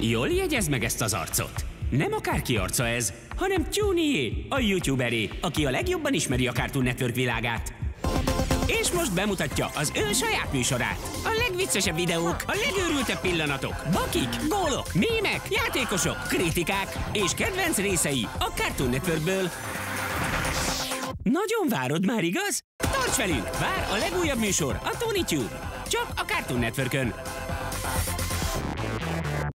Jól jegyez meg ezt az arcot. Nem akárki arca ez, hanem Tunié, a youtuberé, aki a legjobban ismeri a Cartoon Network világát. És most bemutatja az ő saját műsorát. A legviccesebb videók, a legőrültebb pillanatok, bakik, gólok, mémek, játékosok, kritikák és kedvenc részei a Cartoon Networkből. Nagyon várod már, igaz? Tarts velünk! Vár a legújabb műsor, a Tony Tube. Csak a Cartoon Networkön.